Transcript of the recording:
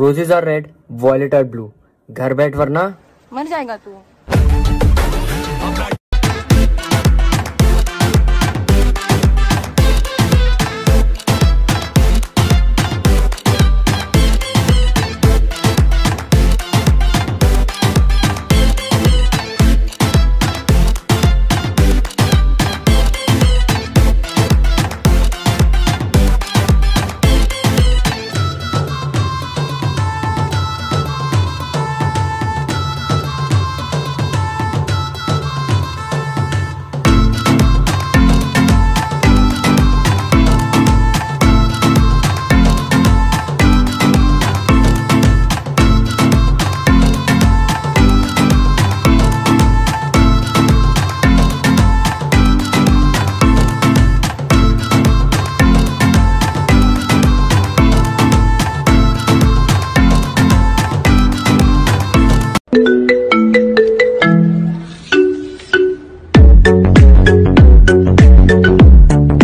Roses are red violet are blue घर बैठ वरना मर जाएगा तू।